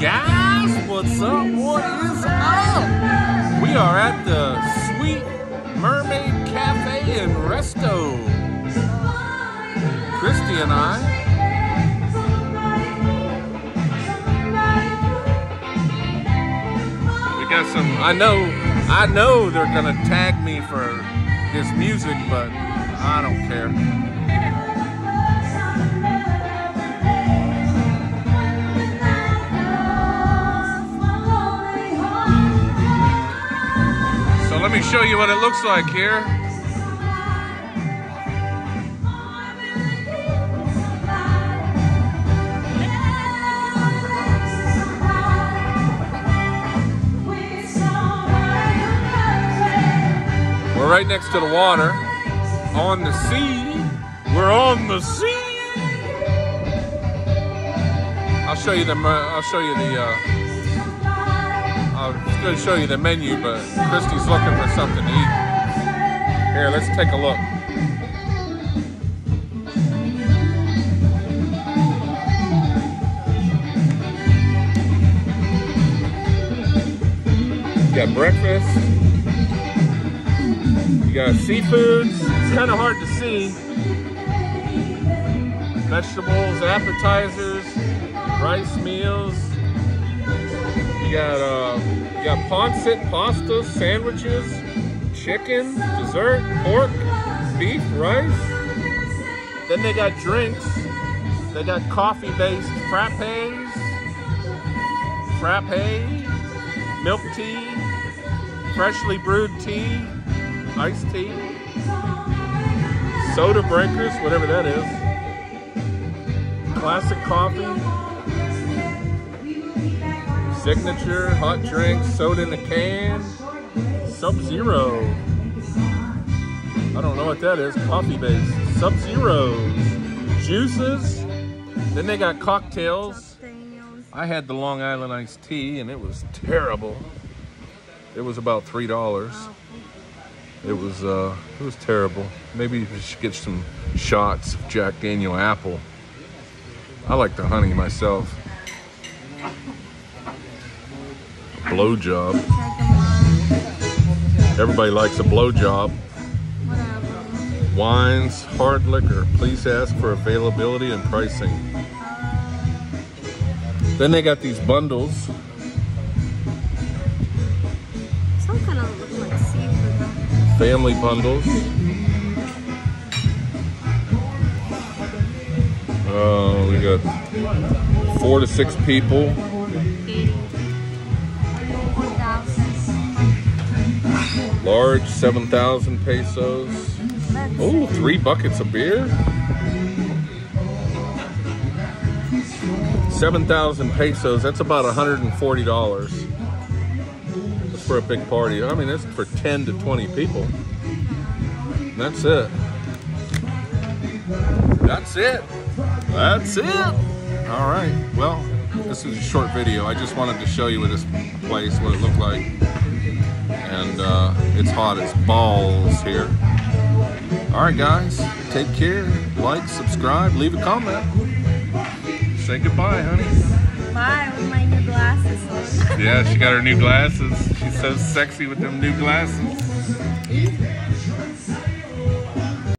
guys, what's up? What is up? We are at the Sweet Mermaid Cafe and Resto. Christy and I. We got some, I know, I know they're gonna tag me for this music, but I don't care. Show you what it looks like here. We're right next to the water, on the sea. We're on the sea. I'll show you the. uh, I'll show you the. Uh, I was going to show you the menu, but Christy's looking for something to eat. Here, let's take a look. You got breakfast. You got seafoods. It's kind of hard to see. Vegetables, appetizers, rice meals. You got uh, you got pancit, pasta, sandwiches, chicken, dessert, pork, beef, rice. Then they got drinks. They got coffee-based frappes, frappe, milk tea, freshly brewed tea, iced tea, soda breakers, whatever that is, classic coffee, signature, hot drinks, soda in a can, Sub-Zero. I don't know what that is, coffee based. Sub-Zeros, juices, then they got cocktails. I had the Long Island iced tea and it was terrible. It was about three dollars. It was uh, it was terrible. Maybe you should get some shots of Jack Daniel apple. I like the honey myself. Blowjob. Everybody likes a blowjob. Wines, hard liquor. Please ask for availability and pricing. Then they got these bundles. Some kind of look like seafood. family bundles. Uh, we got four to six people. Large, 7,000 pesos. Oh, three buckets of beer. 7,000 pesos, that's about $140. That's for a big party. I mean, that's for 10 to 20 people. And that's it. That's it. That's it. All right. Well, this is a short video. I just wanted to show you what this place, what it looked like. And uh, it's hot as balls here. All right, guys. Take care. Like, subscribe, leave a comment. Say goodbye, honey. Bye with my new glasses. Yeah, she got her new glasses. She's so sexy with them new glasses.